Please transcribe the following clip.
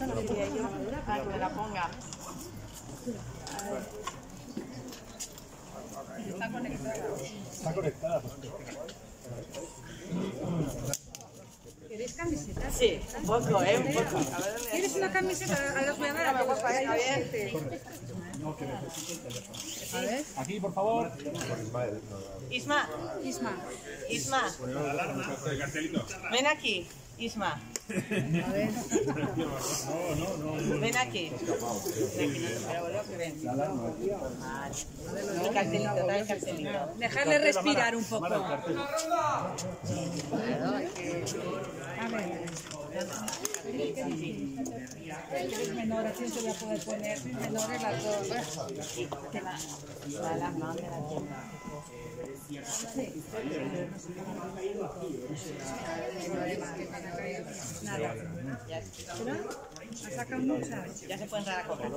Ah, que la ponga. Está conectada. ¿Queréis camisetas? Sí, un poco, ¿eh? Un poco. A ver. ¿Quieres una camiseta? A las voy a dar a todos para Está ellos. bien. A ver, Aquí, por favor. Isma, Isma. Isma. Ven aquí, Isma. A ver. Aquí. Aquí, no, ven. Vale. El cartelito, trae el cartelito. Dejarle respirar un poco. A ver. Eres menor, así te voy a poder poner menores las dos. la Ya, se puede entrar a coger.